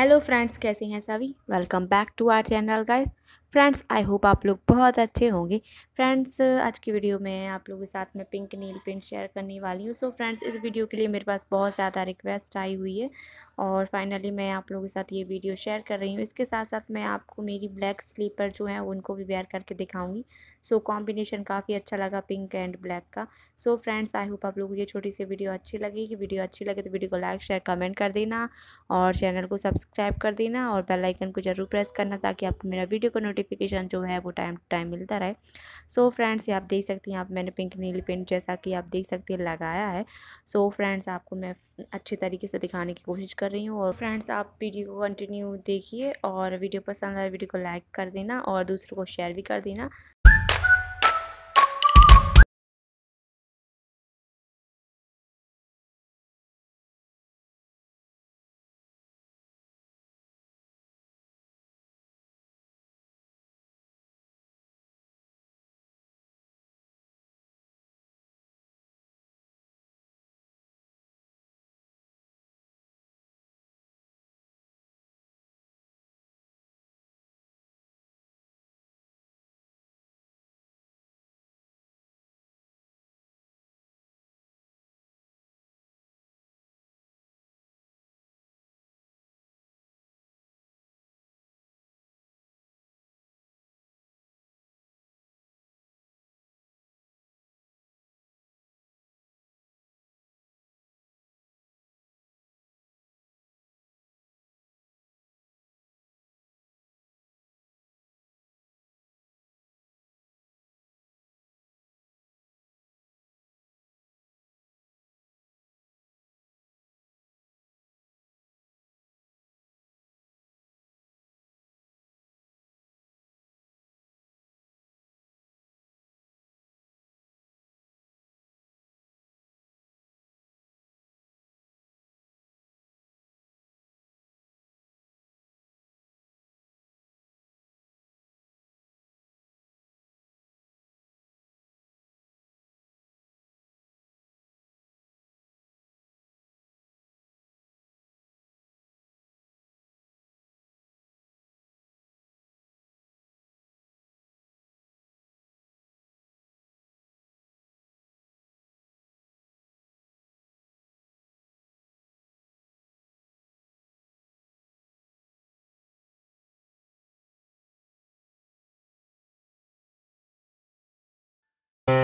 Hello friends कैसे हैं सभी? Welcome back to our channel guys friends I hope आप लोग बहुत अच्छे होंगे। फ्रेंड्स आज की वीडियो में आप लोगों के साथ में पिंक नील पेंट शेयर करने वाली हूँ। सो फ्रेंड्स इस वीडियो के लिए मेरे पास बहुत ज़्यादा रिक्वेस्ट आई हुई है और फाइनली मैं आप लोगों के साथ ये वीडियो शेयर कर रही हूँ। इसके साथ साथ मैं आपको मेरी ब्लैक स्लीपर जो है उनको भी वेयर करके दिखाऊँगी। सो कॉम्बिनेशन काफ़ी अच्छा लगा पिंक एंड ब्लैक का। सो फ्रेंड्स आई होप आप लोगों को ये छोटी सी वीडियो अच्छी लगेगी वीडियो अच्छी लगे तो वीडियो को लाइक शेयर कमेंट कर देना और चैनल को सब्सक्राइब कर देना और बेलाइकन को ज़रूर प्रेस करना ताकि आपको मेरा वीडियो को नोटिफिकेशन जो है वो टाइम टू टाइम मिलता रहे। सो so, फ्रेंड्स ये आप देख सकती हैं आप मैंने पिंक नील पेंट जैसा कि आप देख सकते हैं लगाया है। सो so, फ्रेंड्स आपको मैं अच्छे तरीके से दिखाने की कोशिश कर रही हूँ और फ्रेंड्स आप वीडियो को कंटिन्यू देखिए और वीडियो पसंद आए वीडियो को लाइक कर देना और दूसरों को शेयर भी कर देना।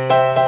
Música